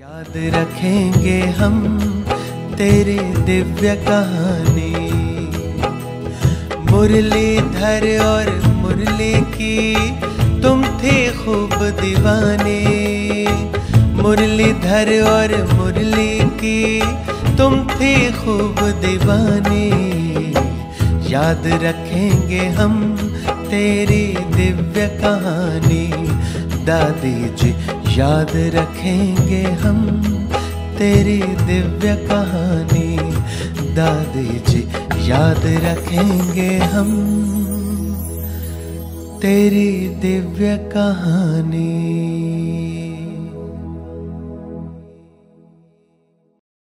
याद रखेंगे हम तेरी दिव्य कहानी। मुरलीधर और मुरली की तुम थे खूब दीवाने। मुरलीधर और मुरली की तुम थे खूब दीवाने। याद रखेंगे हम तेरी दिव्य कहानी। दादी जी याद रखेंगे हम तेरी दिव्य कहानी। दादी जी याद रखेंगे हम तेरी दिव्य कहानी।